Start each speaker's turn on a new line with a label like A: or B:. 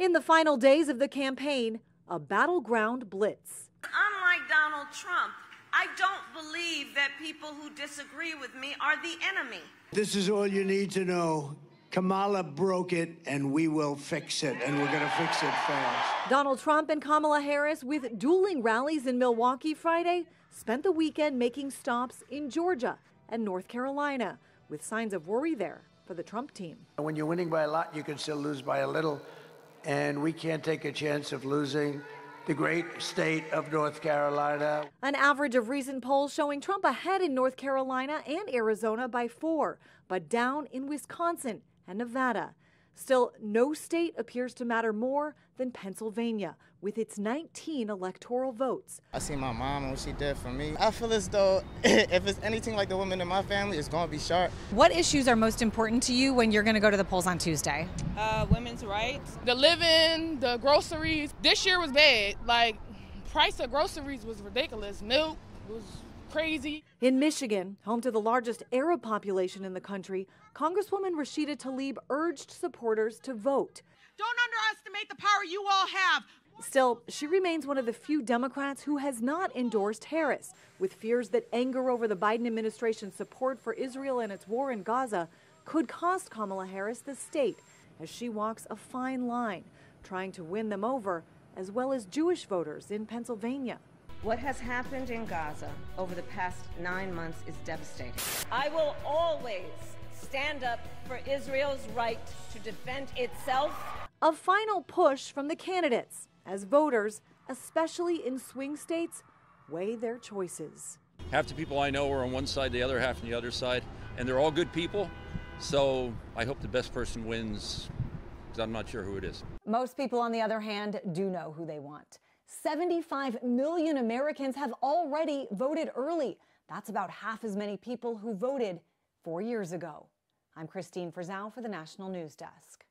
A: In the final days of the campaign, a battleground blitz.
B: Unlike Donald Trump, I don't believe that people who disagree with me are the enemy.
C: This is all you need to know. Kamala broke it, and we will fix it, and we're going to fix it fast.
A: Donald Trump and Kamala Harris, with dueling rallies in Milwaukee Friday, spent the weekend making stops in Georgia and North Carolina, with signs of worry there for the Trump team.
C: When you're winning by a lot, you can still lose by a little, and we can't take a chance of losing the great state of North Carolina.
A: An average of recent polls showing Trump ahead in North Carolina and Arizona by four, but down in Wisconsin and Nevada. Still, no state appears to matter more than Pennsylvania, with its 19 electoral votes.
D: I see my mom and what she did for me. I feel as though if it's anything like the women in my family, it's going to be sharp.
E: What issues are most important to you when you're going to go to the polls on Tuesday?
F: Uh, women's rights,
G: the living, the groceries. This year was bad. Like, price of groceries was ridiculous. Milk was crazy.
A: In Michigan, home to the largest Arab population in the country, Congresswoman Rashida Tlaib urged supporters to vote.
H: Don't underestimate the power you all have.
A: Still, she remains one of the few Democrats who has not endorsed Harris, with fears that anger over the Biden administration's support for Israel and its war in Gaza could cost Kamala Harris the state as she walks a fine line, trying to win them over, as well as Jewish voters in Pennsylvania.
B: What has happened in Gaza over the past nine months is devastating. I will always stand up for Israel's right to defend itself.
A: A final push from the candidates as voters, especially in swing states, weigh their choices.
I: Half the people I know are on one side, the other half on the other side, and they're all good people. So I hope the best person wins because I'm not sure who it is.
E: Most people, on the other hand, do know who they want. 75 million Americans have already voted early. That's about half as many people who voted four years ago. I'm Christine Frizzell for the National News Desk.